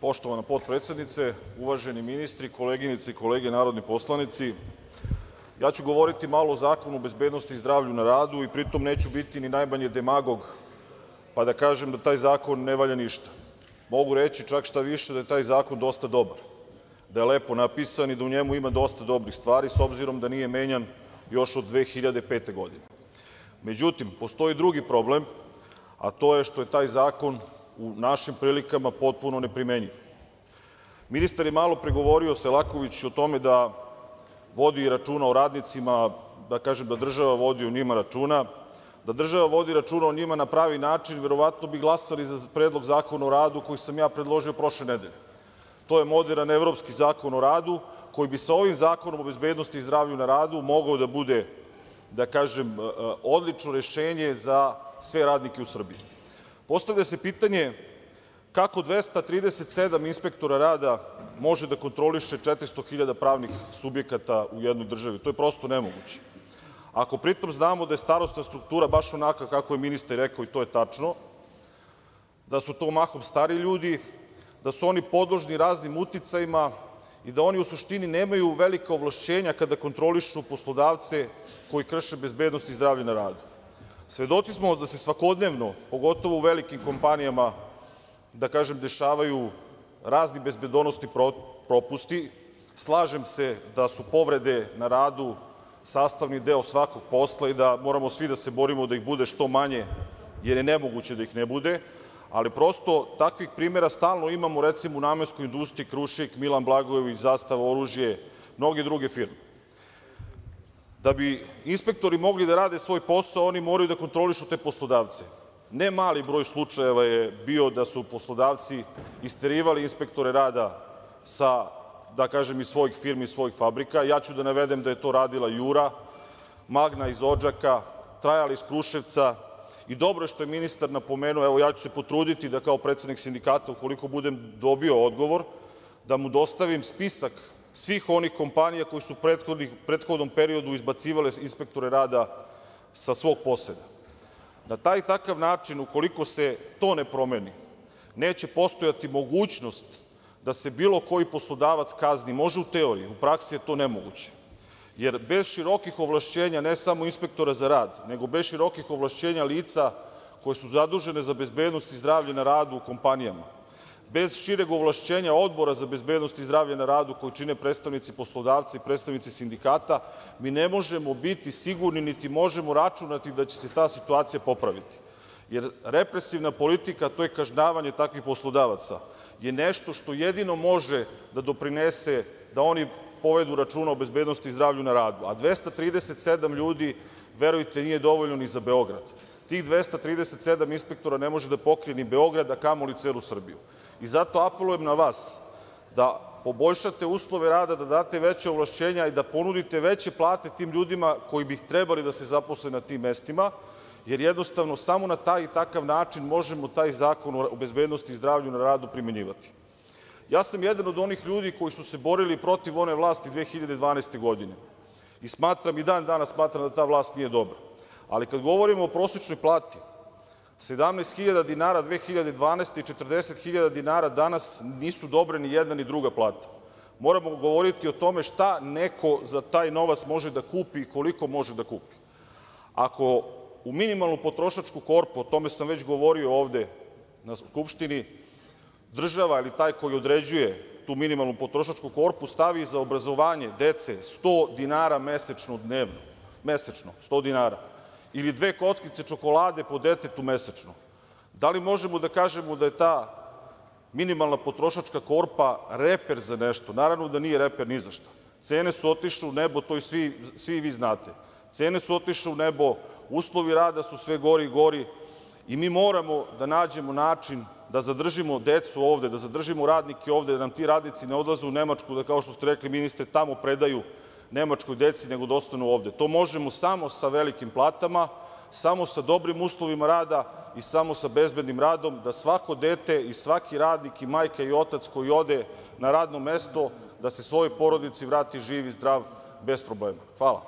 Poštovana potpredsednice, uvaženi ministri, koleginice i kolege narodni poslanici, ja ću govoriti malo o Zakonu o bezbednosti i zdravlju na radu i pritom neću biti ni najmanje demagog pa da kažem da taj zakon ne valja ništa. Mogu reći čak šta više da je taj zakon dosta dobar, da je lepo napisan i da u njemu ima dosta dobrih stvari, s obzirom da nije menjan još od 2005. godine. Međutim, postoji drugi problem, a to je što je taj zakon u našim prilikama potpuno neprimenjiv. Ministar je malo pregovorio Selaković o tome da vodi računa o radnicima, da kažem da država vodi o njima računa. Da država vodi računa o njima na pravi način, verovatno bi glasali za Predlog zakona o radu koji sam ja predložio prošle nedelje. To je moderan evropski zakon o radu koji bi sa ovim Zakonom o bezbednosti i zdravlju na radu mogao da bude, da kažem, odlično rešenje za sve radnike u Srbiji. Postavlja se pitanje kako 237 inspektora rada može da kontroliše 400.000 pravnih subjekata u jednoj državi. To je prosto nemoguće. Ako pritom znamo da je starostna struktura baš onaka kako je ministar rekao, i to je tačno, da su to mahom stari ljudi, da su oni podložni raznim uticajima i da oni u suštini nemaju velika ovlašćenja kada kontrolišu poslodavce koji krše bezbednost i zdravlje na radu. Svedoci smo da se svakodnevno, pogotovo u velikim kompanijama, da kažem, dešavaju razni bezbedonosni propusti. Slažem se da su povrede na radu sastavni deo svakog posla i da moramo svi da se borimo da ih bude što manje, jer je nemoguće da ih ne bude, ali prosto takvih primera stalno imamo, recimo u namenskoj industriji „Krušik“, Milan Blagojević, „Zastava oružje“, mnoge druge firme. Da bi inspektori mogli da rade svoj posao, oni moraju da kontrolišu te poslodavce. Ne mali broj slučajeva je bio da su poslodavci isterivali inspektore rada sa, da kažem, iz svojih firmi, iz svojih fabrika. Ja ću da navedem da je to radila „Jura“, „Magna“ iz Odžaka, „Trajal“ iz Kruševca i dobro je što je ministar napomenuo, evo ja ću se potruditi da kao predsednik sindikata, ukoliko budem dobio odgovor, da mu dostavim spisak svih onih kompanija koje su u prethodnom periodu izbacivale inspektore rada sa svog poseda. Na taj i takav način, ukoliko se to ne promeni, neće postojati mogućnost da se bilo koji poslodavac kazni. Može u teoriji, u praksi je to nemoguće, jer bez širokih ovlašćenja ne samo inspektora za rad, nego bez širokih ovlašćenja lica koje su zadužene za bezbednost i zdravlje na radu u kompanijama, bez šireg ovlašćenja Odbora za bezbednost i zdravlje na radu koji čine predstavnici poslodavca i predstavnici sindikata, mi ne možemo biti sigurni niti možemo računati da će se ta situacija popraviti, jer represivna politika, to je kažnjavanje takvih poslodavaca, je nešto što jedino može da doprinese da oni povedu računa o bezbednosti i zdravlju na radu, a 237 ljudi, verujte, nije dovoljno ni za Beograd. Tih 237 inspektora ne može da pokrije ni Beograd, a kamoli celu Srbiju i zato apelujem na vas da poboljšate uslove rada, da date veća ovlašćenja i da ponudite veće plate tim ljudima koji bi trebali da se zaposle na tim mestima, jer jednostavno samo na taj i takav način možemo taj Zakon o bezbednosti i zdravlju na radu primenjivati. Ja sam jedan od onih ljudi koji su se borili protiv one vlasti 2012. godine i smatram i dan danas smatram da ta vlast nije dobra, ali kad govorimo o prosečnoj plati 17.000 dinara 2012. i 40.000 dinara danas nisu dobre ni jedna ni druga plata. Moramo govoriti o tome šta neko za taj novac može da kupi i koliko može da kupi. Ako u minimalnu potrošačku korpu, o tome sam već govorio ovde na Skupštini, država ili taj koji određuje tu minimalnu potrošačku korpu stavi za obrazovanje dece 100 dinara mesečno dnevno, mesečno 100 dinara, ili dve kockice čokolade po detetu mesečno, da li možemo da kažemo da je ta minimalna potrošačka korpa reper za nešto? Naravno da nije reper ni za šta. Cene su otišle u nebo, to i svi vi znate. Cene su otišle u nebo, uslovi rada su sve gori i gori i mi moramo da nađemo način da zadržimo decu ovde, da zadržimo radnike ovde, da nam ti radnici ne odlaze u Nemačku, da kao što ste rekli ministre, tamo predaju nemačkoj deci, nego da ostanu ovde. To možemo samo sa velikim platama, samo sa dobrim uslovima rada i samo sa bezbednim radom, da svako dete i svaki radnik i majka i otac koji ode na radno mesto, da se svojoj porodici vrati živ i zdrav bez problema. Hvala.